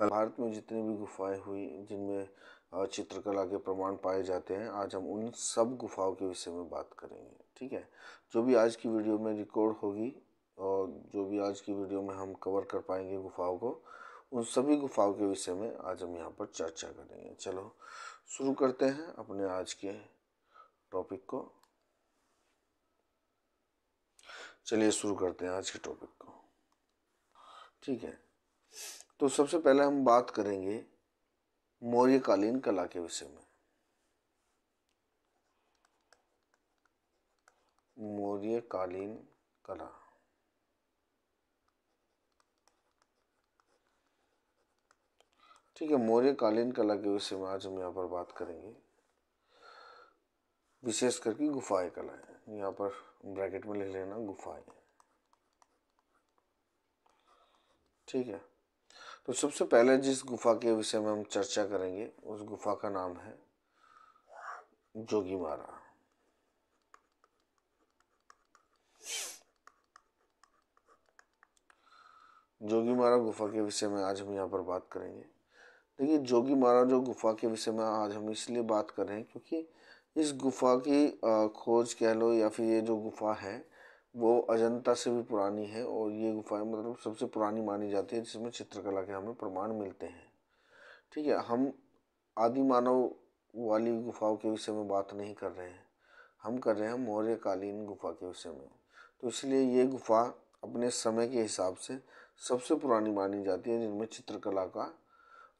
भारत में जितनी भी गुफाएँ हुई, जिनमें चित्रकला के प्रमाण पाए जाते हैं, आज हम उन सब गुफाओं के विषय में बात करेंगे, ठीक है? जो भी आज की वीडियो में रिकॉर्ड होगी और जो भी आज की वीडियो में हम कवर कर पाएँगे गुफाओं को, उन सभी गुफाओं के विषय में आज हम यहाँ पर चर्चा करेंगे। चलो, शुरू करते हैं अपने आज के टॉपिक को। चलिए शुरू करते हैं आज के टॉपिक को। ठीक है? तो सबसे पहले हम बात करेंगे मौर्यकालीन कला के विषय में। मौर्यकालीन कला। ठीक है, मौर्यकालीन कला के विषय में आज हम यहाँ पर बात करेंगे। विशेष करके गुफाएँ कलाएँ। यहाँ पर ब्रैकेट में लिख लेना, गुफाएँ। ठीक है। तो सबसे पहले जिस गुफा के विषय में हम चर्चा करेंगे, उस गुफा का नाम है जोगीमारा जोगीमारा गुफा के विषय में आज हम यहाँ पर बात करेंगे। देखिए, जोगी मारा जो गुफा के विषय में आज हम इसलिए बात कर रहे हैं क्योंकि इस गुफा की खोज कह लो या फिर ये जो गुफा है वो अजंता से भी पुरानी है और ये गुफाएँ मतलब सबसे पुरानी मानी जाती है जिसमें चित्रकला के हमें प्रमाण मिलते हैं। ठीक है हम आदि मानव वाली गुफाओं के विषय में बात नहीं कर रहे हैं। हम कर रहे हैं मौर्यकालीन गुफा के विषय में। तो इसलिए ये गुफा अपने समय के हिसाब से सबसे पुरानी मानी जाती है जिनमें चित्रकला का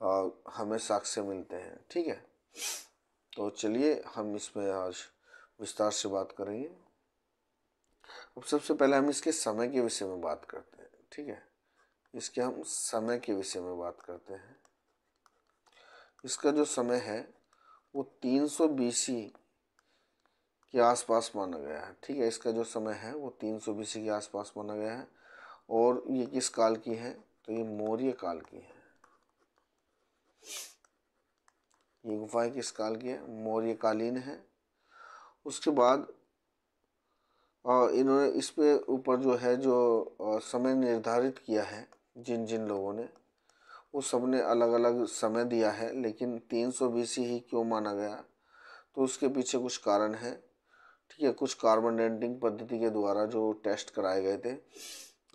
आ, हमें साक्ष्य मिलते हैं। ठीक है? तो चलिए हम इसमें आज विस्तार से बात करेंगे। अब सबसे पहले हम इसके समय के विषय में बात करते हैं, ठीक है? इसके हम समय के विषय में बात करते हैं। इसका जो समय है, वो 300 सौ के आसपास माना गया है, ठीक है? इसका जो समय है, वो 300 सौ के आसपास माना गया है। और ये किस काल की है? तो ये मौर्य काल की है। ये गुफाएँ किस काल की है? मौर्यकालीन है। उसके बाद इन्होंने इस पे ऊपर जो है, जो समय निर्धारित किया है, जिन जिन लोगों ने, वो सबने अलग अलग समय दिया है, लेकिन 300 सौ ही क्यों माना गया? तो उसके पीछे कुछ कारण है, ठीक है? कुछ कार्बन डेंटिंग पद्धति के द्वारा जो टेस्ट कराए गए थे,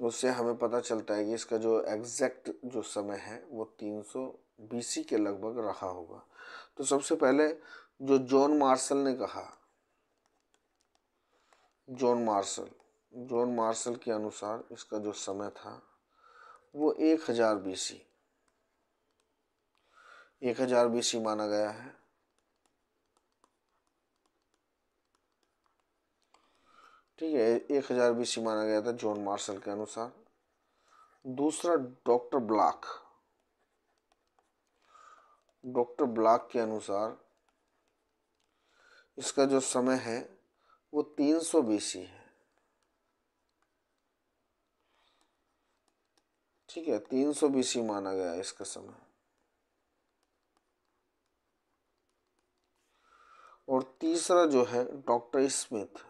उससे हमें पता चलता है कि इसका जो एग्जैक्ट जो समय है, वो 300 सौ के लगभग रहा होगा। तो सबसे पहले जो जॉन मार्शल ने कहा जॉन मार्शल। जॉन मार्शल के अनुसार इसका जो समय था, वो एक हज़ार बीसी। एक हज़ार बीसी माना गया है। ठीक है, एक हज़ार बीसी माना गया था जॉन मार्शल के अनुसार। दूसरा, डॉक्टर ब्लॉक। डॉक्टर ब्लॉक के अनुसार इसका जो समय है वो तीन सौ बीसी है। ठीक है, तीन सौ बीसी माना गया है इसका समय। और तीसरा जो है, डॉक्टर स्मिथ।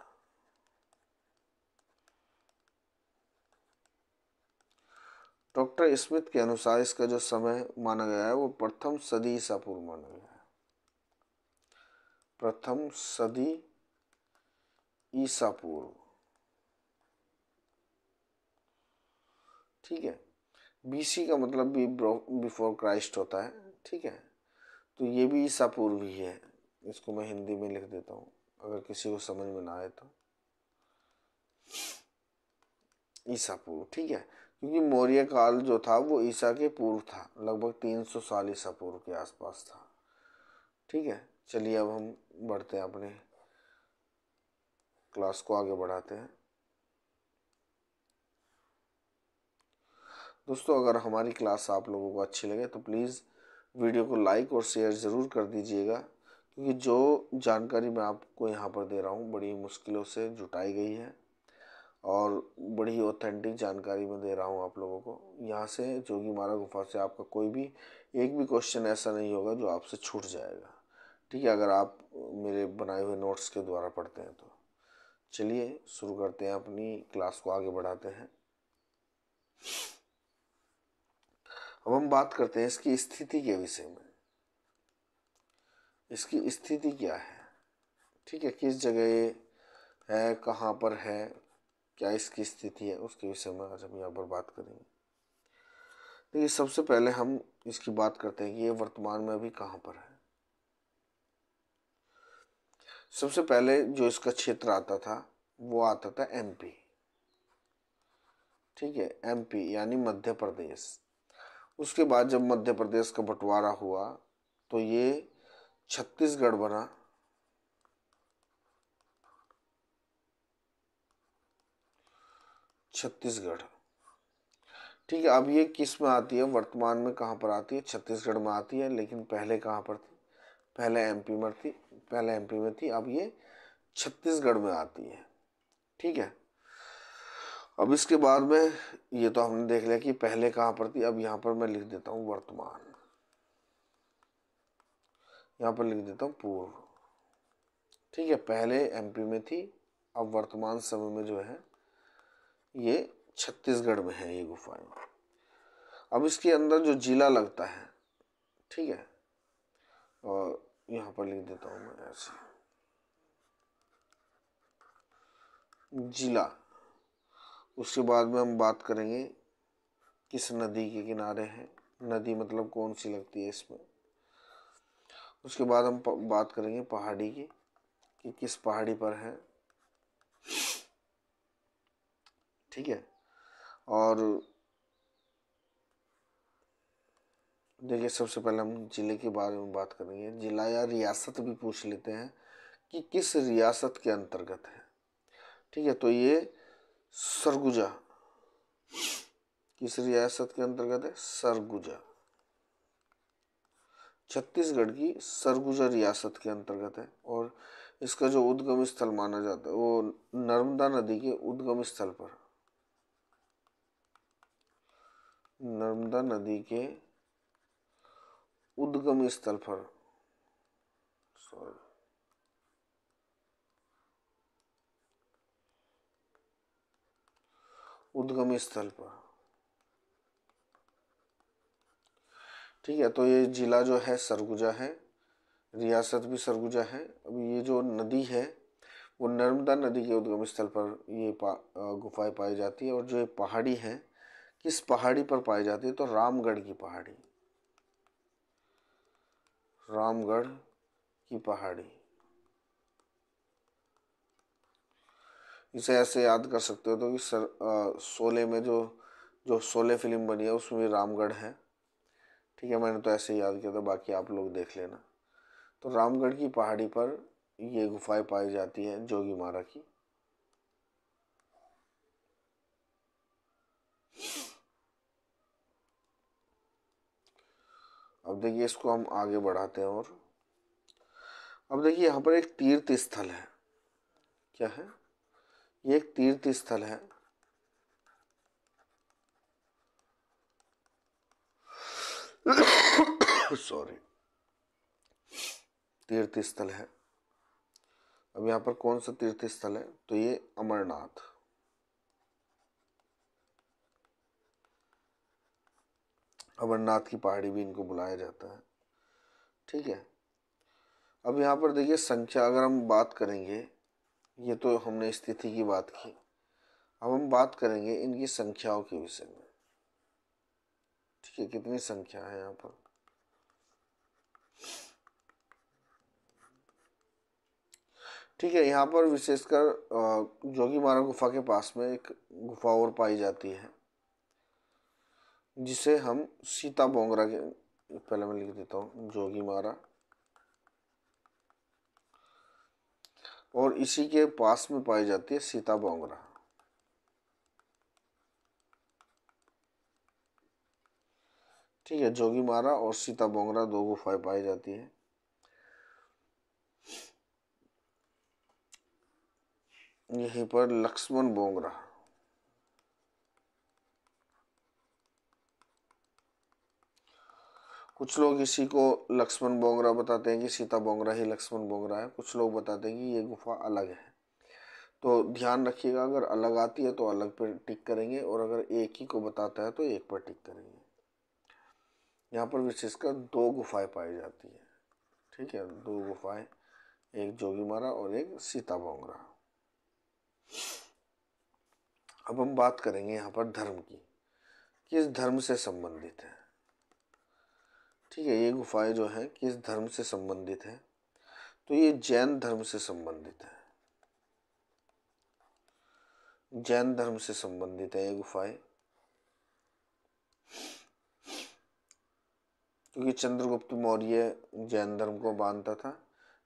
डॉक्टर स्मिथ के अनुसार इसका जो समय माना गया है, वो प्रथम सदी ईसा पूर्व माना गया है। प्रथम सदी ईसा पूर्व ठीक है? बीसी का मतलब भी बिफोर क्राइस्ट होता है, ठीक है? तो ये भी ईसा पूर्व ही है। इसको मैं हिंदी में लिख देता हूँ, अगर किसी को समझ में ना आए तो। ईसा पूर्व ठीक है? क्योंकि मौर्य काल जो था, वो ईसा के पूर्व था, लगभग तीन सौ साल ईसा पूर्व के आसपास था। ठीक है? चलिए अब हम बढ़ते हैं अपने क्लास को आगे बढ़ाते हैं। दोस्तों, अगर हमारी क्लास आप लोगों को अच्छी लगे तो प्लीज़ वीडियो को लाइक और शेयर ज़रूर कर दीजिएगा, क्योंकि जो जानकारी मैं आपको यहाँ पर दे रहा हूँ बड़ी मुश्किलों से जुटाई गई है और बड़ी ऑथेंटिक जानकारी मैं दे रहा हूँ आप लोगों को। यहाँ से जोगी मारा गुफा से आपका कोई भी, एक भी क्वेश्चन ऐसा नहीं होगा जो आपसे छूट जाएगा। ठीक है, अगर आप मेरे बनाए हुए नोट्स के द्वारा पढ़ते हैं तो। चलिए, शुरू करते हैं अपनी क्लास को आगे बढ़ाते हैं। अब हम बात करते हैं इसकी स्थिति के विषय में। इसकी स्थिति क्या है? ठीक है, किस जगह है, कहाँ पर है, क्या इसकी स्थिति है, उसके विषय में आज हम यहाँ पर बात करेंगे। देखिए, सबसे पहले हम इसकी बात करते हैं कि ये वर्तमान में अभी कहाँ पर है। सबसे पहले जो इसका क्षेत्र आता था, वो आता था एमपी ठीक है एमपी यानी मध्य प्रदेश. उसके बाद जब मध्य प्रदेश का बंटवारा हुआ तो ये छत्तीसगढ़ बना. छत्तीसगढ़. ठीक है, अब ये किसमें आती है? वर्तमान में कहाँ पर आती है? छत्तीसगढ़ में आती है, लेकिन पहले कहाँ पर थी? पहले एमपी में थी, पहले एमपी में थी, अब ये छत्तीसगढ़ में आती है, ठीक है? अब इसके बाद में ये तो हमने देख लिया कि पहले कहाँ पर थी, अब यहाँ पर मैं लिख देता हूँ वर्तमान। यहाँ पर लिख देता हूँ पूर्व, ठीक है? पहले एमपी में थी, अब वर्तमान समय में जो है, ये छत्तीसगढ़ में है ये गुफाएँ। अब इसके अंदर जो जिला लगता है, ठीक है? और यहाँ पर लिख देता हूँ मैं ऐसे। जिला। उसके बाद में हम बात करेंगे किस नदी के किनारे है। नदी मतलब कौन सी लगती है इसमें। उसके बाद हम बात करेंगे पहाड़ी की, कि किस पहाड़ी पर है। ठीक है? और देखिए, सबसे पहले हम ज़िले के बारे में बात करेंगे। ज़िला या रियासत भी पूछ लेते हैं कि किस रियासत के अंतर्गत है। ठीक है तो ये सरगुजा। किस रियासत के अंतर्गत है? सरगुजा। छत्तीसगढ़ की सरगुजा रियासत के अंतर्गत है और इसका जो उद्गम स्थल माना जाता है, वो नर्मदा नदी के उद्गम स्थल पर। नर्मदा नदी के उद्गम स्थल पर। सॉरी उद्गम स्थल पर। ठीक है तो ये जिला जो है सरगुजा है। रियासत भी सरगुजा है। अब ये जो नदी है, वो नर्मदा नदी के उद्गम स्थल पर ये गुफाएँ पाई जाती है और जो ये पहाड़ी है, किस पहाड़ी पर पाई जाती है? तो रामगढ़ की पहाड़ी। रामगढ़ की पहाड़ी। इसे ऐसे याद कर सकते हो तो कि सर शोले में जो जो शोले फ़िल्म बनी है, उसमें भी रामगढ़ है। ठीक है, मैंने तो ऐसे याद किया था, बाकी आप लोग देख लेना। तो रामगढ़ की पहाड़ी पर ये गुफाएँ पाई जाती हैं, जोगी मारा की। अब देखिए इसको हम आगे बढ़ाते हैं और अब देखिए यहाँ पर एक तीर्थ स्थल है। क्या है? ये एक तीर्थ स्थल है। सॉरी। तीर्थ स्थल है। अब यहाँ पर कौन सा तीर्थ स्थल है? तो ये अमरनाथ। अमरनाथ की पहाड़ी भी इनको बुलाया जाता है। ठीक है? अब यहाँ पर देखिए, संख्या अगर हम बात करेंगे, ये तो हमने स्थिति की बात की। अब हम बात करेंगे इनकी संख्याओं के विषय में। ठीक है, कितनी संख्या है यहाँ पर? ठीक है, यहाँ पर विशेषकर जोगी मारा गुफा के पास में एक गुफा और पाई जाती है। जिसे हम सीता बोंगरा के, पहले मैं लिख देता हूँ, जोगी मारा। और इसी के पास में पाई जाती है सीता बोंगरा। ठीक है, जोगी मारा और सीता बोंगरा दो गुफाएँ पाई जाती है। यहीं पर लक्ष्मण बोंगरा। कुछ लोग इसी को लक्ष्मण बोंगरा बताते हैं कि सीता बोंगरा ही लक्ष्मण बोंगरा है। कुछ लोग बताते हैं कि ये गुफा अलग है। तो ध्यान रखिएगा, अगर अलग आती है तो अलग पर टिक करेंगे और अगर एक ही को बताता है तो एक पर टिक करेंगे। यहाँ पर विशेषकर दो गुफाएँ पाई जाती है। ठीक है, दो गुफाएँ, एक जोगीमारा और एक सीता बोंगरा। अब हम बात करेंगे यहाँ पर धर्म की किस धर्म से संबंधित है। ठीक है ये गुफाएँ जो है, किस धर्म से संबंधित है? तो ये जैन धर्म से संबंधित है। जैन धर्म से संबंधित है ये गुफाएँ। क्योंकि चंद्रगुप्त मौर्य जैन धर्म को मानता था,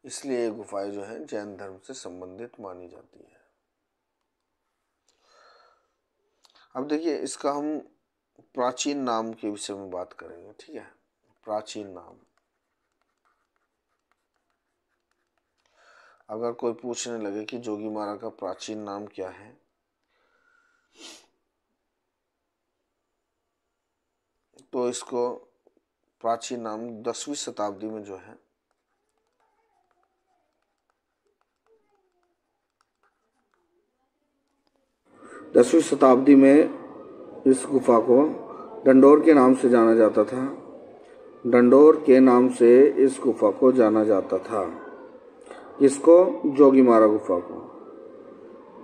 इसलिए ये गुफाएँ जो है, जैन धर्म से संबंधित मानी जाती है। अब देखिए, इसका हम प्राचीन नाम के विषय में बात करेंगे, ठीक है? प्राचीन नाम। अगर कोई पूछने लगे कि जोगी मारा का प्राचीन नाम क्या है तो इसको प्राचीन नाम दसवीं शताब्दी में जो है, दसवीं शताब्दी में इस गुफा को डंडोर के नाम से जाना जाता था। डंडोर के नाम से इस गुफा को जाना जाता था। इसको जोगीमारा गुफा को।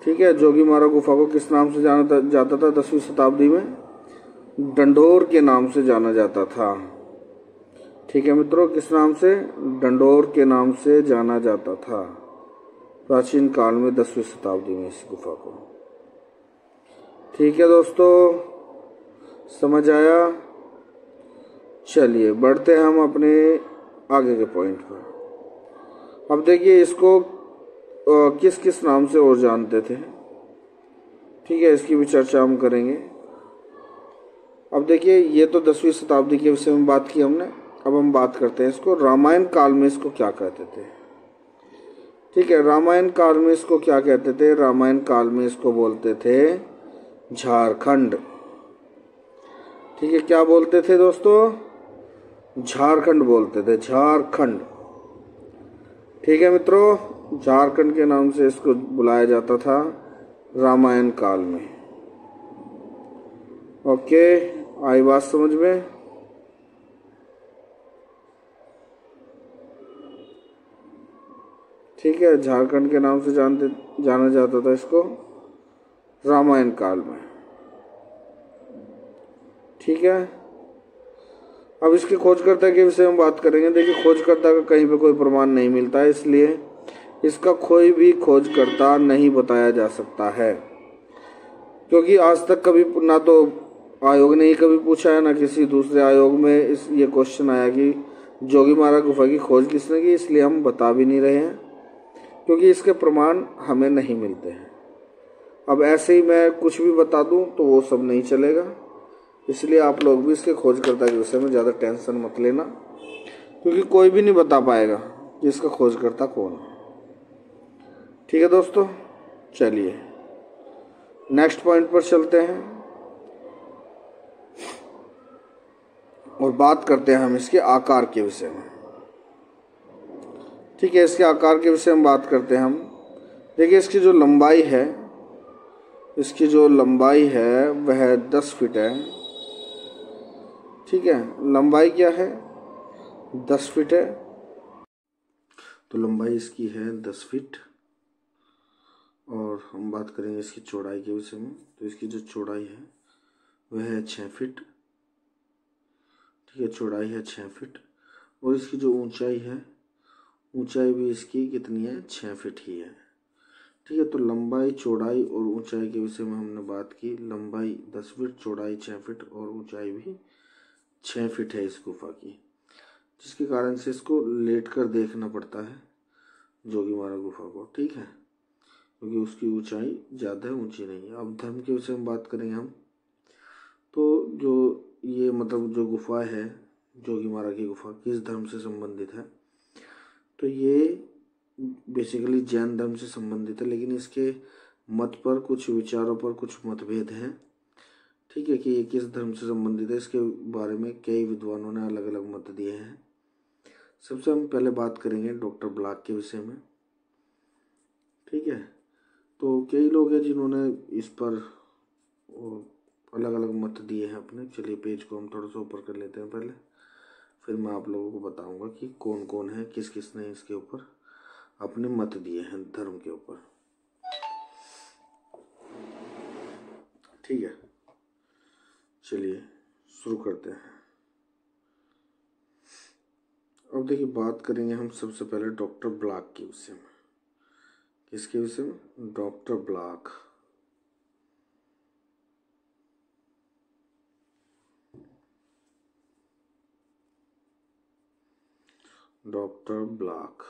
ठीक है, जोगीमारा गुफा को किस नाम से जाना जाता था दसवीं शताब्दी में? डंडोर के नाम से जाना जाता था। ठीक है मित्रों, किस नाम से? डंडोर के नाम से जाना जाता था। प्राचीन काल में दसवीं शताब्दी में इस गुफा को। ठीक है दोस्तों, समझ आया? चलिए, बढ़ते हैं हम अपने आगे के पॉइंट पर। अब देखिए, इसको किस किस नाम से और जानते थे? ठीक है, इसकी भी चर्चा हम करेंगे। अब देखिए, ये तो दसवीं शताब्दी के विषय में बात की हमने। अब हम बात करते हैं इसको, रामायण काल में इसको क्या कहते थे? ठीक है, रामायण काल में इसको क्या कहते थे? रामायण काल में इसको बोलते थे, झारखंड। ठीक है, क्या बोलते थे दोस्तों? झारखंड बोलते थे, झारखंड। ठीक है मित्रों, झारखंड के नाम से इसको बुलाया जाता था रामायण काल में। ओके, आई बात समझ में? ठीक है, झारखंड के नाम से जानते, जाना जाता था इसको रामायण काल में। ठीक है? अब इसके खोजकर्ता के विषय में बात करेंगे। देखिए, खोजकर्ता का कहीं पे कोई प्रमाण नहीं मिलता है इसलिए इसका कोई भी खोजकर्ता नहीं बताया जा सकता है। क्योंकि आज तक कभी ना तो आयोग ने ही कभी पूछा है, ना किसी दूसरे आयोग में इस, ये क्वेश्चन आया कि जोगी मारा गुफा की खोज किसने की? इसलिए हम बता भी नहीं रहे हैं, क्योंकि इसके प्रमाण हमें नहीं मिलते हैं। अब ऐसे ही मैं कुछ भी बता दूँ तो वो सब नहीं चलेगा। इसलिए आप लोग भी इसके खोजकर्ता के विषय में ज़्यादा टेंशन मत लेना, क्योंकि कोई भी नहीं बता पाएगा कि इसका खोजकर्ता कौन है। ठीक है दोस्तों, चलिए। नेक्स्ट पॉइंट पर चलते हैं। और बात करते हैं हम इसके आकार के विषय में। ठीक है, इसके आकार के विषय में बात करते हैं हम। देखिए, इसकी जो लंबाई है, इसकी जो लंबाई है, वह दस फीट है। ठीक है, लंबाई क्या है? दस फीट है। तो लंबाई इसकी है दस फीट और हम बात करेंगे इसकी चौड़ाई के विषय में। तो इसकी जो चौड़ाई है, वह है छः फीट ठीक है, चौड़ाई है छः फीट और इसकी जो ऊंचाई है, ऊंचाई भी इसकी कितनी है? छः फीट ही है। ठीक है तो लंबाई, चौड़ाई और ऊंचाई के विषय में हमने बात की। लंबाई दस फीट चौड़ाई छः फीट और ऊंचाई भी छः फीट है इस गुफा की, जिसके कारण से इसको लेट कर देखना पड़ता है जोगी मारा गुफा को। ठीक है? क्योंकि उसकी ऊंचाई ज़्यादा ऊँची नहीं है। अब धर्म के विषय में बात करें हम तो जो ये मतलब जो गुफा है जोगी मारा की गुफा, किस धर्म से संबंधित है तो ये बेसिकली जैन धर्म से संबंधित है, लेकिन इसके मत पर कुछ विचारों पर कुछ मतभेद हैं। ठीक है कि ये किस धर्म से संबंधित है, इसके बारे में कई विद्वानों ने अलग अलग मत दिए हैं। सबसे हम पहले बात करेंगे डॉक्टर ब्लाक के विषय में। ठीक है तो कई लोग हैं जिन्होंने इस पर अलग अलग मत दिए हैं अपने। चलिए पेज को हम थोड़ा सा ऊपर कर लेते हैं पहले। फिर मैं आप लोगों को बताऊँगा कि कौन कौन है किस किस ने इसके ऊपर अपने मत दिए हैं धर्म के ऊपर। ठीक है चलिए, शुरू करते हैं। अब देखिए, बात करेंगे हम सबसे पहले डॉक्टर ब्लॉक के विषय में। किसके विषय में? Doctor block. Doctor block.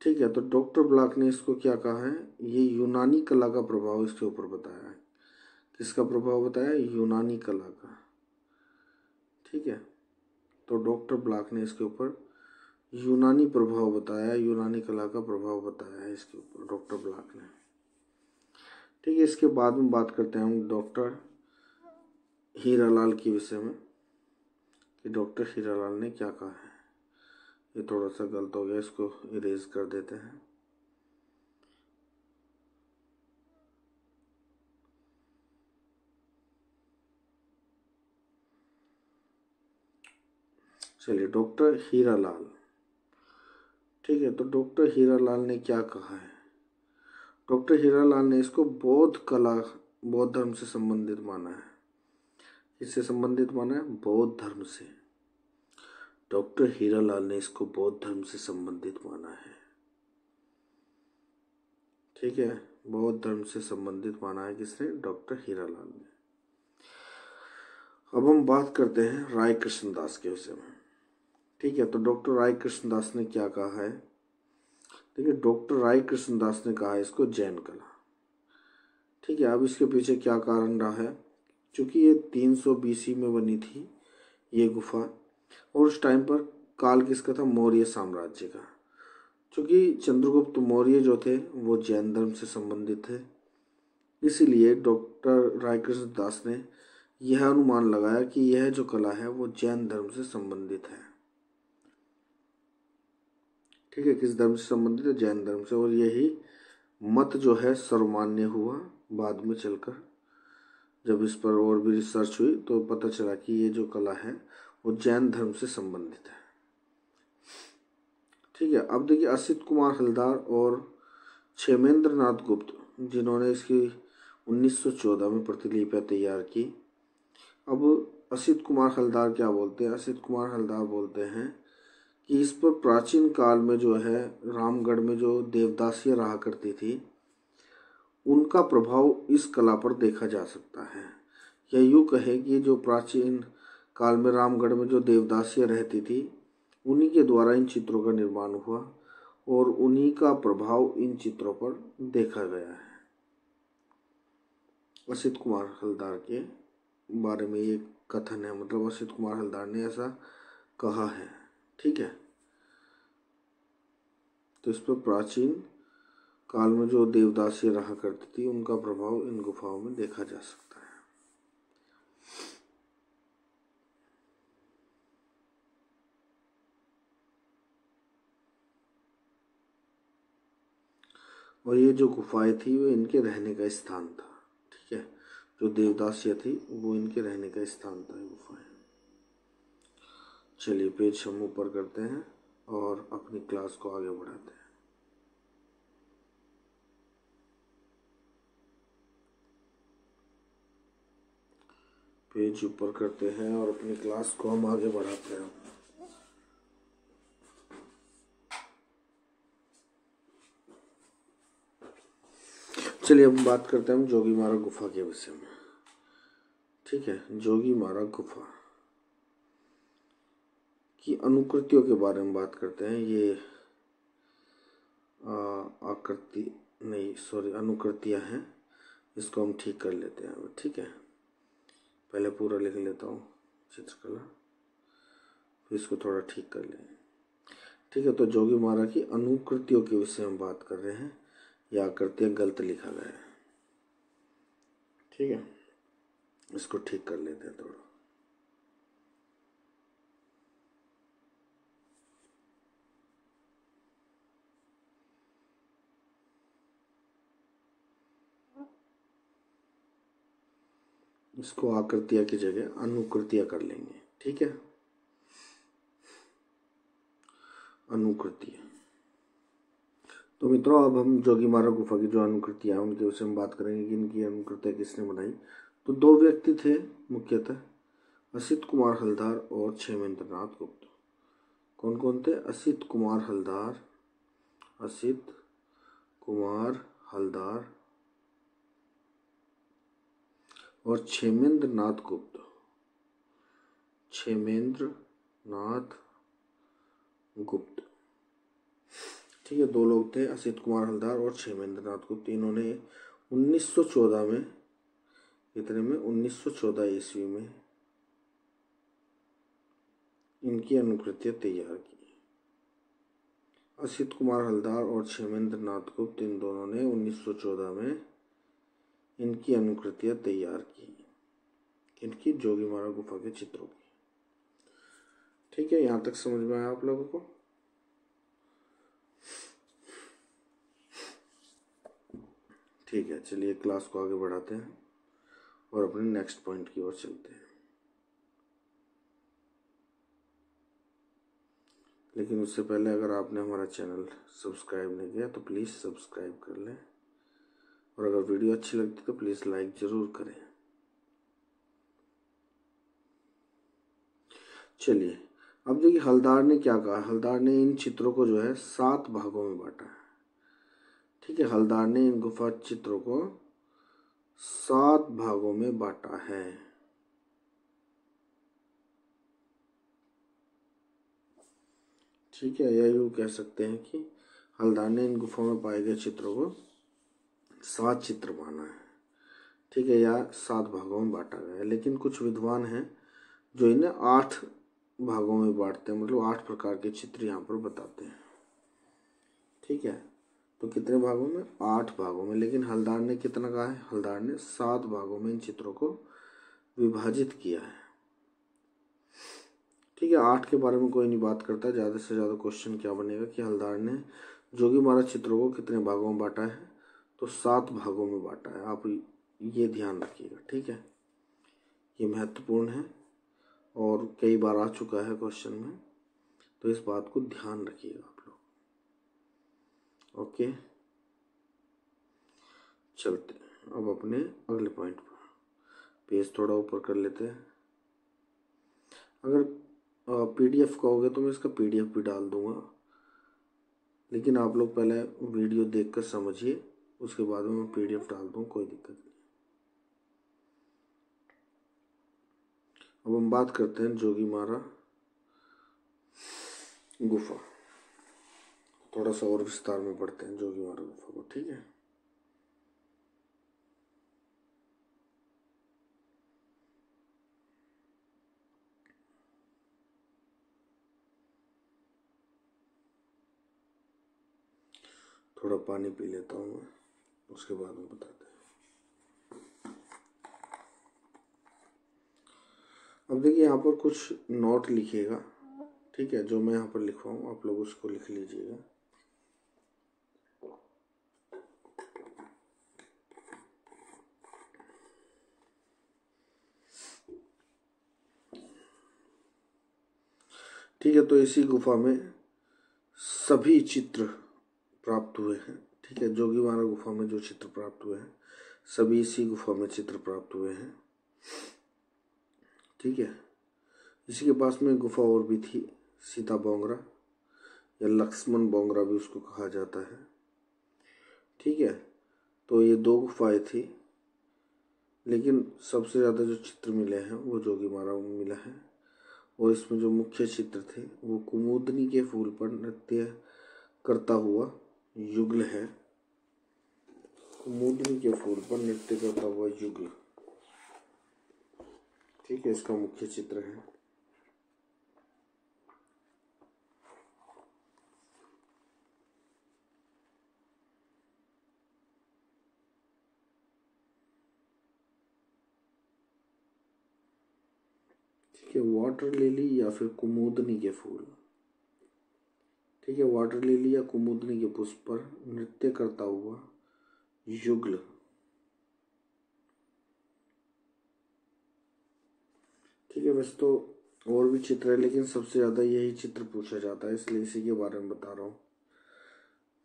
ठीक है तो डॉक्टर ब्लॉक ने इसको क्या कहा है? ये यूनानी कला का प्रभाव इसके ऊपर बताया है। किसका प्रभाव बताया यूनानी कला का। ठीक है? तो डॉक्टर ब्लॉक ने इसके ऊपर यूनानी प्रभाव बताया, यूनानी कला का प्रभाव बताया है इसके ऊपर, डॉक्टर ब्लॉक ने। ठीक है, इसके बाद में बात करते हैं हम डॉक्टर हीरालाल के विषय में, कि डॉक्टर हीरालाल ने क्या कहा है। ये थोड़ा सा गलत हो गया, इसको इरेज कर देते हैं। चलिए डॉक्टर हीरा लाल ठीक है तो डॉक्टर हीरा लाल ने क्या कहा है? डॉक्टर हीरा लाल ने इसको बौद्ध कला, बौद्ध धर्म से संबंधित माना है। इससे संबंधित माना है? बौद्ध धर्म से। डॉक्टर हीरा लाल ने इसको बौद्ध धर्म से संबंधित माना है। ठीक है, बौद्ध धर्म से संबंधित माना है किसने? डॉक्टर हीरा लाल ने। अब हम बात करते हैं राय कृष्णदास के विषय में। ठीक है तो डॉक्टर राय कृष्णदास ने क्या कहा है? देखिए, डॉक्टर राय कृष्णदास ने कहा है इसको जैन कला ठीक है, अब इसके पीछे क्या कारण रहा है? क्योंकि ये 300 बीसी में बनी थी, ये गुफा, और उस टाइम पर काल किसका था? मौर्य साम्राज्य का। क्योंकि चंद्रगुप्त मौर्य जो थे, वो जैन धर्म से संबंधित थे। इसीलिए डॉक्टर रायकृष्ण दास ने यह अनुमान लगाया कि यह जो कला है, वो जैन धर्म से संबंधित है। ठीक है किस धर्म से संबंधित है? जैन धर्म से। और यही मत जो है सर्वमान्य हुआ बाद में चलकर। जब इस पर और भी रिसर्च हुई तो पता चला कि ये जो कला है, वो जैन धर्म से संबंधित है। ठीक है, अब देखिए असित कुमार हलदार और क्षेमेंद्र नाथ गुप्त, जिन्होंने इसकी 1914 में प्रतिलिपियाँ तैयार की। अब असित कुमार हलदार क्या बोलते हैं? असित कुमार हलदार बोलते हैं कि इस पर प्राचीन काल में जो है, रामगढ़ में जो देवदासियाँ रहा करती थी, उनका प्रभाव इस कला पर देखा जा सकता है। या यूँ कहे कि जो प्राचीन काल में रामगढ़ में जो देवदासियाँ रहती थी, उन्हीं के द्वारा इन चित्रों का निर्माण हुआ और उन्हीं का प्रभाव इन चित्रों पर देखा गया है। असित कुमार हलदार के बारे में ये कथन है मतलब असित कुमार हलदार ने ऐसा कहा है। ठीक है? तो इस पर प्राचीन काल में जो देवदासी रहा करती थी, उनका प्रभाव इन गुफाओं में देखा जा सकता है। और ये जो गुफाएँ थी, वो इनके रहने का स्थान था, ठीक है? जो देवदासियाँ थी, वो इनके रहने का स्थान था गुफाएँ। चलिए पेज हम ऊपर करते हैं और अपनी क्लास को आगे बढ़ाते हैं। पेज ऊपर करते हैं और अपनी क्लास को हम आगे बढ़ाते हैं। चलिए अब बात करते हैं हम जोगी मारा गुफा के विषय में। ठीक है, जोगी मारा गुफा। की अनुकृतियों के बारे में बात करते हैं। ये आकृति नहीं, सॉरी, अनुकृतियाँ हैं। इसको हम ठीक कर लेते हैं ठीक है? पहले पूरा लिख लेता हूँ, चित्रकला। फिर इसको थोड़ा ठीक कर लें। ठीक है तो जोगी महाराज की अनुकृतियों के विषय में बात कर रहे हैं। या आकृतियाँ गलत लिखा गया है। ठीक है? इसको ठीक कर लेते हैं थोड़ा। इसको आकृतिया की जगह अनुकृतिया कर लेंगे, ठीक है? अनुकृतिया। तो मित्रों, अब हम जोगी मारा गुफा की जो अनुकृतियाँ उनके विषय में बात करेंगे कि इनकी अनुकृतियाँ किसने बनाई। तो दो व्यक्ति थे, मुख्यतः असित कुमार हलदार और क्षेमेंद्र नाथ गुप्त। कौन कौन थे? असित कुमार हलदार, असित कुमार हलदार और क्षेमेंद्र नाथ गुप्त। क्षेमेंद्र नाथ गुप्त। ठीक है, दो लोग थे, असित कुमार हलदार और क्षेमेंद्र नाथ गुप्त। इन्होंने 1914 में कितने में 1914 ईस्वी में इनकी अनुकृतियाँ तैयार की। असित कुमार हलदार और क्षेमेंद्र नाथ गुप्त इन दोनों ने 1914 में इनकी अनुकृतियाँ तैयार की। इनकी जोगी मारा गुफा के चित्रों की। ठीक है, यहाँ तक समझ में आया आप लोगों को? ठीक है, चलिए क्लास को आगे बढ़ाते हैं और अपने नेक्स्ट पॉइंट की ओर चलते हैं। लेकिन उससे पहले अगर आपने हमारा चैनल सब्सक्राइब नहीं किया तो प्लीज़ सब्सक्राइब कर लें। और अगर वीडियो अच्छी लगती तो प्लीज़ लाइक ज़रूर करें। चलिए, अब देखिए हलदार ने क्या कहा। हलदार ने इन चित्रों को जो है सात भागों में बांटा है। ठीक है, हलदार ने इन गुफा चित्रों को सात भागों में बांटा है। ठीक है, या यूँ कह सकते हैं कि हल्दार ने इन गुफाओं में पाए गए चित्रों को सात चित्र माना है। ठीक है या सात भागों में बांटा गया है, लेकिन कुछ विद्वान हैं जो इन्हें आठ भागों में बांटते हैं मतलब आठ प्रकार के चित्र यहाँ पर बताते हैं। ठीक है तो कितने भागों में? आठ भागों में। लेकिन हलदार ने कितना कहा है? हलदार ने सात भागों में इन चित्रों को विभाजित किया है। ठीक है, आठ के बारे में कोई नहीं बात करता, ज़्यादा से ज़्यादा क्वेश्चन क्या बनेगा कि हलदार ने जोगी महाराज चित्रों को कितने भागों में बांटा है? तो सात भागों में बांटा है। आप ये ध्यान रखिएगा, ठीक है? ये महत्वपूर्ण है और कई बार आ चुका है क्वेश्चन में। तो इस बात को ध्यान रखिएगा आप लोग। ओके? चलते हैं। अब अपने अगले पॉइंट पर। पेज थोड़ा ऊपर कर लेते हैं। अगर पीडीएफ कहोगे तो मैं इसका पीडीएफ भी डाल दूँगा। लेकिन आप लोग पहले वीडियो देखकर समझिए। उसके बाद में मैं पीडीएफ डाल दूँ, कोई दिक्कत नहीं। अब हम बात करते हैं जोगी मारा गुफा। थोड़ा सा और विस्तार में पढ़ते हैं जोगी मारा गुफा को, ठीक है? थोड़ा पानी पी लेता हूँ मैं। उसके बाद में बताते हैं। अब देखिए, यहाँ पर कुछ नोट लिखिएगा, ठीक है, जो मैं यहाँ पर लिखवाऊँ, आप लोग उसको लिख लीजिएगा। ठीक है तो इसी गुफा में सभी चित्र प्राप्त हुए हैं। ठीक है जोगी मारा गुफा में जो चित्र प्राप्त हुए हैं, सभी इसी गुफा में चित्र प्राप्त हुए हैं। ठीक है? इसी के पास में गुफा और भी थी, सीता बोंगरा, या लक्ष्मण बोंगरा भी उसको कहा जाता है। ठीक है? तो ये दो गुफाएँ थी, लेकिन सबसे ज़्यादा जो चित्र मिले हैं, वो जोगी मारा में मिला है। और इसमें जो मुख्य चित्र थे, वो कुमुदनी के फूल पर नृत्य करता हुआ युगल है। कुमुदनी के फूल पर नृत्य करता हुआ युगल ठीक है, इसका मुख्य चित्र है। ठीक है वाटर लिली या फिर कुमुदनी के फूल। ठीक है, वाटर लिली या कुमुदनी के पुष्प पर, नृत्य करता हुआ, युगल। ठीक है, वैसे तो और भी चित्र है, लेकिन सबसे ज़्यादा यही चित्र पूछा जाता है, इसलिए इसी के बारे में बता रहा हूँ।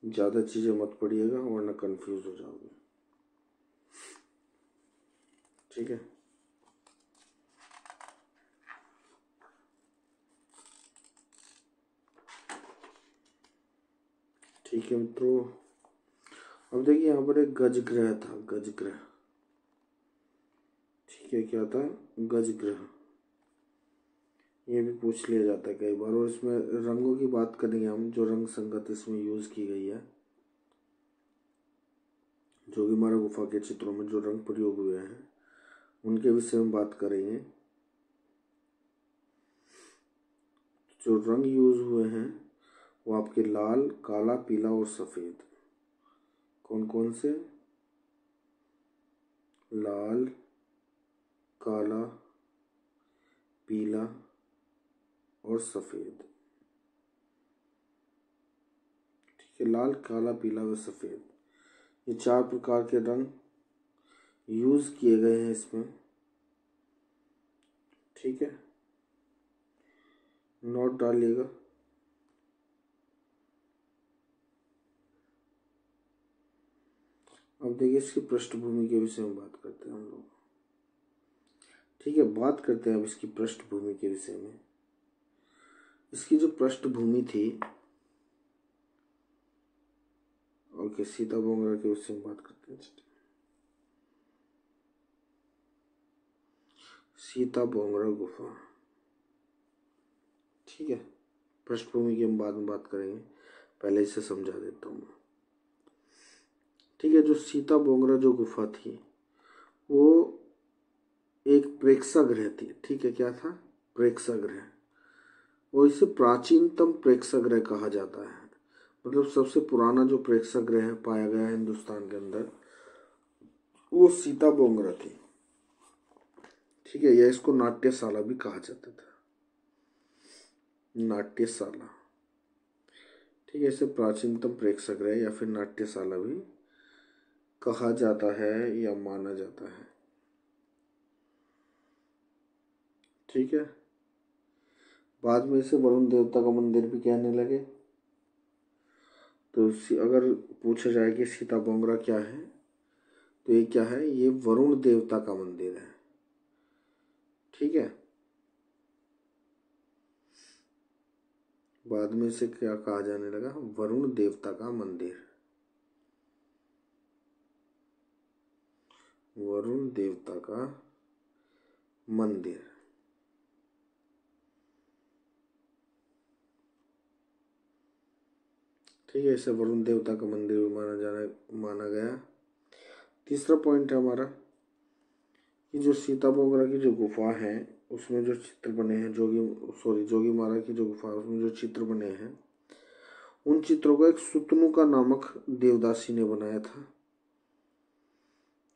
ज़्यादा चीज़ें मत पढ़िएगा, वरना कंफ्यूज हो जाओगे। ठीक है। ठीक है मित्रों। अब देखिए यहाँ पर एक गज ग्रह था गज ग्रह ठीक है, क्या था? गज ग्रह ये भी पूछ लिया जाता है कई बार, और इसमें रंगों की बात करेंगे हम, जो रंग संगत इसमें यूज़ की गई है। जोगीमारा गुफा के चित्रों में जो रंग प्रयोग हुए हैं, उनके विषय में बात करेंगे। जो रंग यूज़ हुए हैं वो आपके लाल, काला, पीला और सफ़ेद। कौन कौन से? लाल, काला, पीला और सफ़ेद। ठीक है, लाल, काला, पीला व सफ़ेद। ये चार प्रकार के रंग यूज़ किए गए हैं इसमें। ठीक है? नोट डालिएगा। अब देखिए इसकी पृष्ठभूमि के विषय में बात करते हैं हम लोग। ठीक है, बात करते हैं अब इसकी पृष्ठभूमि के विषय में। इसकी जो पृष्ठभूमि थी ओके सीता बोंगरा के विषय में बात करते हैं सीता बोंगरा गुफा। ठीक है, पृष्ठभूमि की हम बाद में बात करेंगे। पहले इसे समझा देता हूँ। ठीक है, जो सीता बोंगरा जो गुफा थी, वो एक प्रेक्षागृह थी ठीक है, क्या था? प्रेक्षागृह और इसे प्राचीनतम प्रेक्षागृह कहा जाता है। मतलब सबसे पुराना जो प्रेक्षागृह पाया गया है हिंदुस्तान के अंदर, वो सीता बोंगरा थी। ठीक है, या इसको नाट्यशाला भी कहा जाता था। नाट्यशाला। ठीक है, इसे प्राचीनतम प्रेक्षागृह या फिर नाट्यशाला भी कहा जाता है या माना जाता है। ठीक है? बाद में इसे वरुण देवता का मंदिर भी कहने लगे। तो अगर पूछा जाए कि सीता बोंगरा क्या है तो ये क्या है? ये वरुण देवता का मंदिर है। ठीक है? बाद में इसे क्या कहा जाने लगा? वरुण देवता का मंदिर। वरुण देवता का मंदिर। ठीक है, इसे वरुण देवता का मंदिर भी माना जाना, माना गया। तीसरा पॉइंट है हमारा कि जो सीता बोगरा की जो गुफा है, उसमें जो चित्र बने हैं, जोगी सॉरी जोगी मारा की जो गुफा है, उसमें जो चित्र बने हैं, उन चित्रों को एक सुतनु का नामक देवदासी ने बनाया था।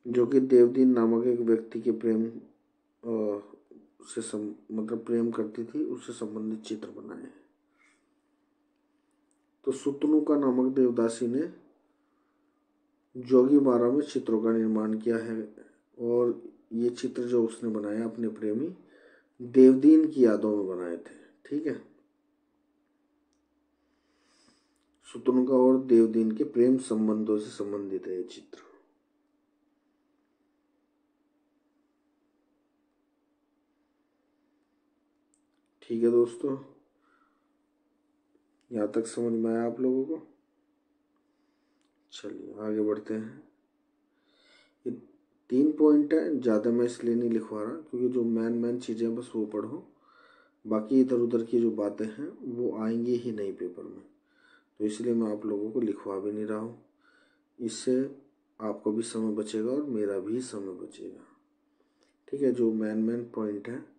जो कि देवदीन नामक एक व्यक्ति के प्रेम से सम, मतलब प्रेम करती थी उससे संबंधित चित्र बनाए हैं। तो सुतनु का नामक देवदासी ने जोगी मारा में चित्रों का निर्माण किया है और ये चित्र जो उसने बनाया अपने प्रेमी देवदीन की यादों में बनाए थे ठीक है? सुतनु का और देवदीन के प्रेम संबंधों से संबंधित है ये चित्र। ठीक है दोस्तों। यहाँ तक समझ में आया आप लोगों को? चलिए, आगे बढ़ते हैं। ये तीन पॉइंट है, ज़्यादा मैं इसलिए नहीं लिखवा रहा, क्योंकि जो मैन मैन चीज़ें बस वो पढ़ो। बाकी इधर उधर की जो बातें हैं, वो आएँगी ही नहीं पेपर में। तो इसलिए मैं आप लोगों को लिखवा भी नहीं रहा हूँ। इससे आपको भी समय बचेगा और मेरा भी समय बचेगा। ठीक है, जो मैन मैन पॉइंट है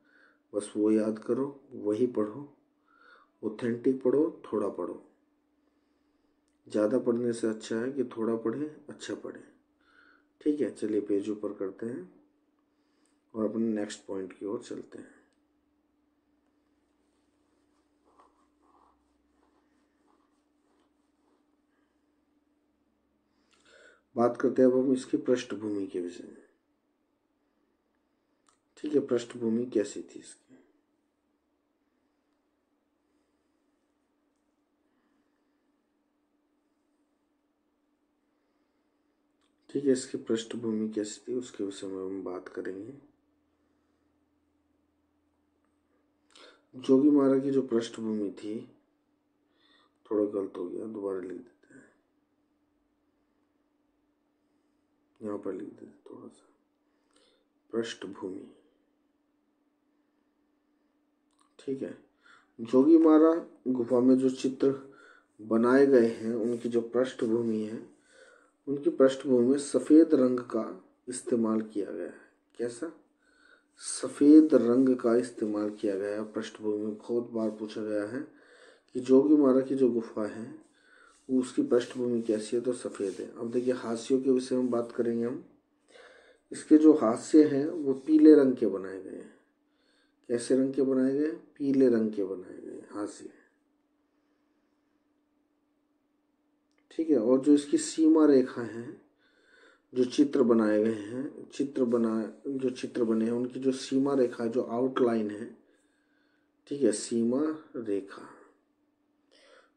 बस वो याद करो, वही पढ़ो ऑथेंटिक पढ़ो, थोड़ा पढ़ो। ज़्यादा पढ़ने से अच्छा है कि थोड़ा पढ़े अच्छा पढ़े। ठीक है, चलिए पेज ऊपर करते हैं और अपने नेक्स्ट पॉइंट की ओर चलते हैं। बात करते हैं अब हम इसकी पृष्ठभूमि के विषय में। ठीक है, पृष्ठभूमि कैसी थी इसकी? ठीक है, इसकी पृष्ठभूमि कैसी थी, उसके विषय में हम बात करेंगे। जोगी महाराज की जो पृष्ठभूमि थी, थोड़ा गलत हो गया, दोबारा लिख देते हैं। यहाँ पर लिख देते थोड़ा सा। पृष्ठभूमि। ठीक है। जोगी महाराज, गुफा में जो चित्र बनाए गए हैं, उनकी जो पृष्ठभूमि है, उनकी पृष्ठभूमि में सफ़ेद रंग का इस्तेमाल किया गया है। कैसा? सफ़ेद रंग का इस्तेमाल किया गया है। पृष्ठभूमि में बहुत बार पूछा गया है कि जोगी मारा की जो गुफा है, उसकी पृष्ठभूमि कैसी है? तो सफ़ेद है। अब देखिए, हास्यों के विषय में बात करेंगे हम। इसके जो हास्य हैं, वो पीले रंग के बनाए गए हैं। कैसे रंग के बनाए गए? पीले रंग के बनाए गए हास्य ठीक है, और जो इसकी सीमा रेखा है, जो चित्र बनाए गए हैं, चित्र बना, जो चित्र बने हैं, उनकी जो सीमा रेखा जो आउटलाइन है, ठीक है, सीमा रेखा।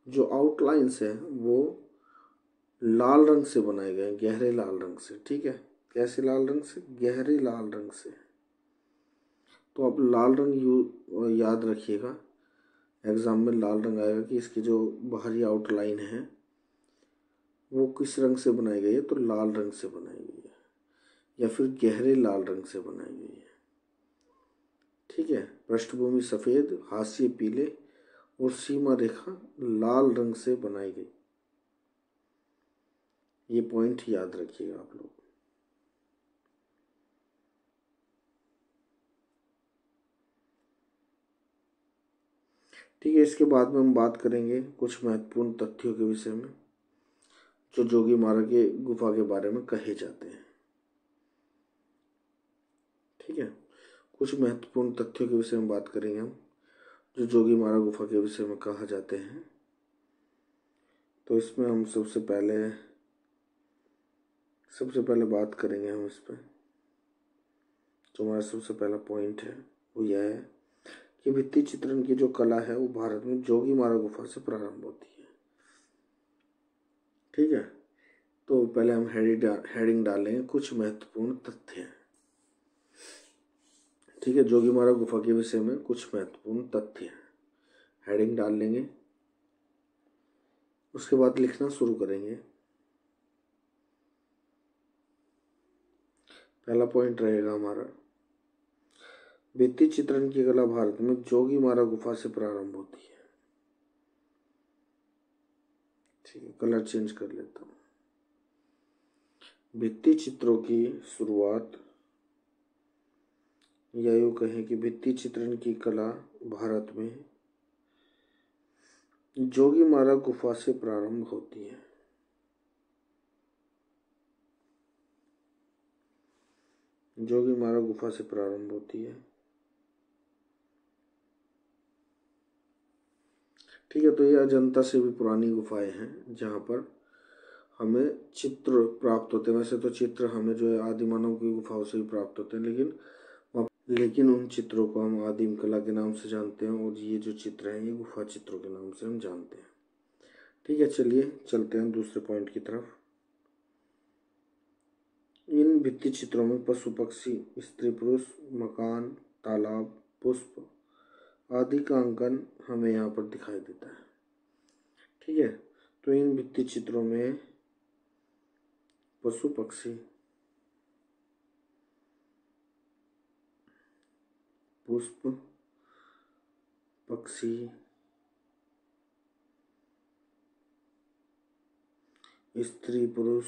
जो आउटलाइंस है, वो लाल रंग से बनाए गए गहरे लाल रंग से, ठीक है? कैसे लाल रंग से? गहरे लाल रंग से। तो आप लाल रंग यू याद रखिएगा। एग्ज़ाम में लाल रंग आएगा कि इसकी जो बाहरी आउटलाइन है, वो किस रंग से बनाई गई है? तो लाल रंग से बनाई गई है। या फिर गहरे लाल रंग से बनाई गई है। ठीक है? पृष्ठभूमि सफ़ेद, हास्य पीले और सीमा रेखा लाल रंग से बनाई गई। ये पॉइंट याद रखिएगा आप लोग। ठीक है, इसके बाद में हम बात करेंगे कुछ महत्वपूर्ण तथ्यों के विषय में, जो जोगी मारा के गुफा के बारे में कहे जाते हैं। ठीक है, कुछ महत्वपूर्ण तथ्यों के विषय में बात करेंगे हम, जो जोगी मारा गुफा के विषय में कहा जाते हैं। तो इसमें हम सबसे पहले सबसे पहले बात करेंगे हम इस पर जो हमारा सबसे पहला पॉइंट है, वो यह है कि भित्ति चित्रण की जो कला है वो भारत में जोगी मारा गुफा से प्रारंभ होती है। ठीक है? तो पहले हम हेडिंग हेडिंग डालेंगे कुछ महत्वपूर्ण तथ्य ठीक है, जोगी मारा गुफा के विषय में कुछ महत्वपूर्ण तथ्य हैं। हेडिंग डाल लेंगे। उसके बाद लिखना शुरू करेंगे। पहला पॉइंट रहेगा हमारा भित्ति चित्रण की कला भारत में जोगी मारा गुफा से प्रारंभ होती है। ठीक है, कलर चेंज कर लेता हूँ। भित्ति चित्रों की शुरुआत, या यूँ कहें कि भित्ति चित्रण की कला भारत में जोगी मारा गुफा से प्रारंभ होती है। जोगी मारा गुफा से प्रारंभ होती है। ठीक है तो ये अजंता से भी पुरानी गुफाएँ हैं जहाँ पर हमें चित्र प्राप्त होते हैं। वैसे तो चित्र हमें जो है आदि मानव की गुफाओं से भी प्राप्त होते हैं, लेकिन लेकिन उन चित्रों को हम आदिम कला के नाम से जानते हैं और ये जो चित्र हैं, ये गुफा चित्रों के नाम से हम जानते हैं। ठीक है, चलिए चलते हैं दूसरे पॉइंट की तरफ़। इन भित्ति चित्रों में पशु पक्षी, स्त्री पुरुष, मकान, तालाब, पुष्प आदि का अंकन हमें यहाँ पर दिखाई देता है। ठीक है? तो इन भित्ति चित्रों में पशु पक्षी, पुष्प पक्षी, स्त्री पुरुष,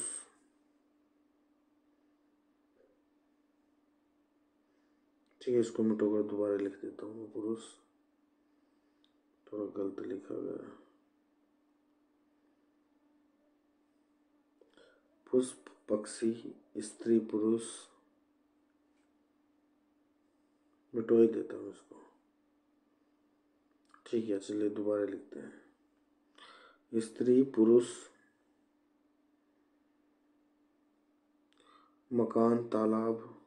ठीक है, इसको मिटोकर दोबारा लिख देता हूँ, पुरुष। थोड़ा गलत लिखा गया पुष्प पक्षी, स्त्री पुरुष। मिटो देता हूँ इसको। ठीक है, चलिए दोबारा लिखते हैं। स्त्री पुरुष। मकान, तालाब।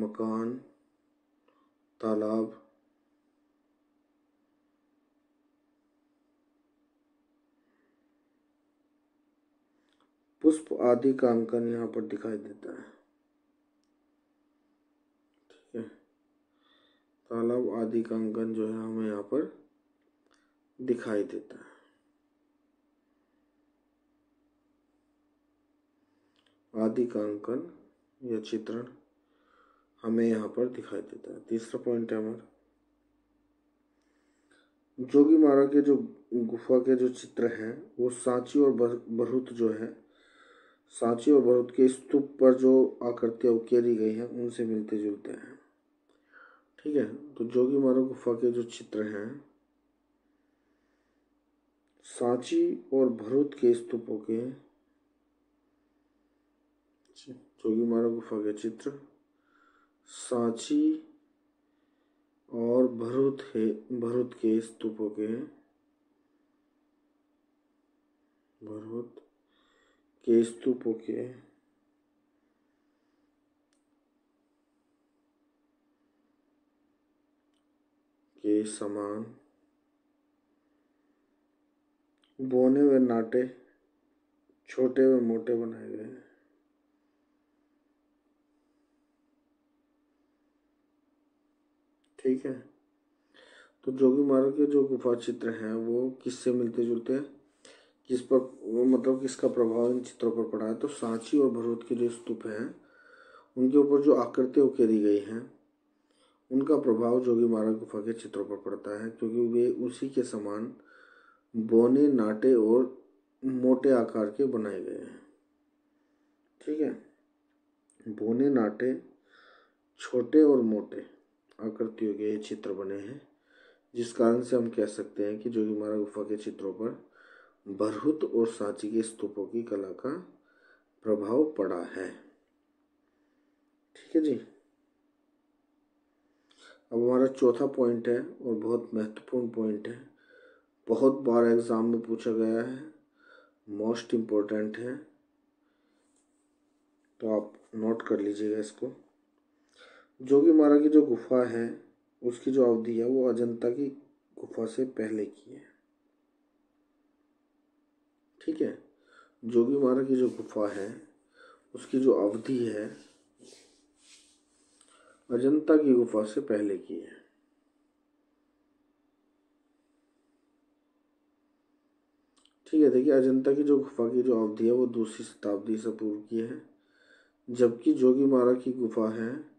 मकान, तालाब, पुष्प आदि का अंकन यहाँ पर दिखाई देता है। ठीक है। तालाब आदि का अंकन जो है हमें यहाँ पर दिखाई देता है। आदि का अंकन या चित्रण हमें यहाँ पर दिखाई देता है। तीसरा पॉइंट है हमारा। जोगी मारा के जो गुफा के जो चित्र हैं, वो सांची और बहुत जो है, सांची और बहुत के स्तूप पर जो आकृतियाँ उकेरी गई हैं, उनसे मिलते जुलते हैं। ठीक है तो जोगी मारा गुफा के जो चित्र हैं, सांची और भरूत के स्तूपों के जोगी मारा गुफा के चित्र सांची और भरूत है, भरूत के स्तूपों के भरूत के स्तूपों के के समान। बोने व नाटे, छोटे व मोटे बनाए गए हैं। ठीक है। तो जोगी मार्ग के जो गुफा चित्र हैं, वो किससे मिलते जुलते हैं? किस पर, वो मतलब किसका प्रभाव इन चित्रों पर पड़ा है? तो सांची और भरूत के जो स्तूप हैं, उनके ऊपर जो आकृतियाँ उकेरी गई हैं, उनका प्रभाव जोगी मार्ग गुफा के चित्रों पर पड़ता है, क्योंकि वे उसी के समान बोने, नाटे और मोटे आकार के बनाए गए हैं। ठीक है? बोने, नाटे, छोटे और मोटे। आकृतियों के चित्र बने हैं, जिस कारण से हम कह सकते हैं कि जोगीमारा गुफा के चित्रों पर बरहुत और सांची के स्तूपों की कला का प्रभाव पड़ा है। ठीक है जी? अब हमारा चौथा पॉइंट है और बहुत महत्वपूर्ण पॉइंट है। बहुत बार एग्ज़ाम में पूछा गया है मोस्ट इम्पोर्टेंट है। तो आप नोट कर लीजिएगा इसको। जोगी मारा की जो गुफा है, उसकी जो अवधि है, वो अजंता की गुफा से पहले की है। ठीक है? जोगी महाराज की जो गुफा है, उसकी जो अवधि है, अजंता की गुफा से पहले की है। ठीक है, देखिए, अजंता की जो गुफा की जो अवधि है, वो दूसरी शताब्दी से पूर्व की है। जबकि जोगी मारा की गुफा है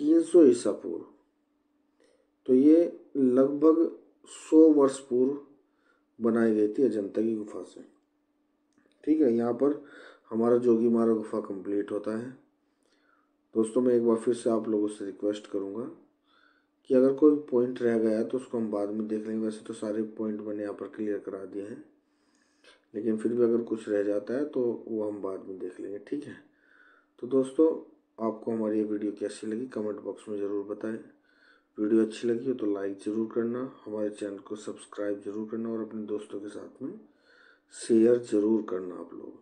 तीन सौ ईसा पूर्व। तो ये लगभग सौ वर्ष पूर्व बनाई गई थी अजंता की गुफा से। ठीक है, यहाँ पर हमारा जोगी मारा गुफा कंप्लीट होता है। दोस्तों, मैं एक बार फिर से आप लोगों से रिक्वेस्ट करूँगा कि अगर कोई पॉइंट रह गया है तो उसको हम बाद में देख लेंगे। वैसे तो सारे पॉइंट मैंने यहाँ पर क्लियर करा दिए हैं। लेकिन फिर भी अगर कुछ रह जाता है तो वो हम बाद में देख लेंगे। ठीक है? तो दोस्तों आपको हमारी ये वीडियो कैसी लगी, कमेंट बॉक्स में ज़रूर बताएँ। वीडियो अच्छी लगी हो तो लाइक ज़रूर करना, हमारे चैनल को सब्सक्राइब ज़रूर करना और अपने दोस्तों के साथ में शेयर ज़रूर करना आप लोग,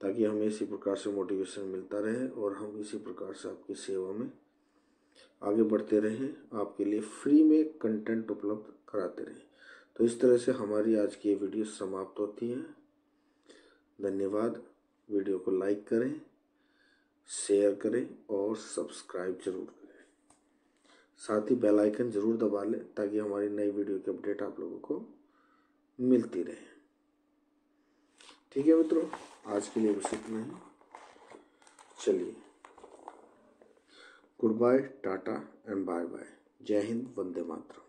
ताकि हमें इसी प्रकार से मोटिवेशन मिलता रहे और हम इसी प्रकार से आपकी सेवा में आगे बढ़ते रहें, आपके लिए फ्री में कंटेंट उपलब्ध कराते रहें। तो इस तरह से हमारी आज की ये वीडियो समाप्त होती है। धन्यवाद। वीडियो को लाइक करें शेयर करें और सब्सक्राइब ज़रूर करें। साथ ही बेल आइकन ज़रूर दबा लें ताकि हमारी नई वीडियो की अपडेट आप लोगों को मिलती रहे। ठीक है मित्रों, आज के लिए बस इतना ही। चलिए। Good bye tata and bye bye जय हिंद वंदे मातरम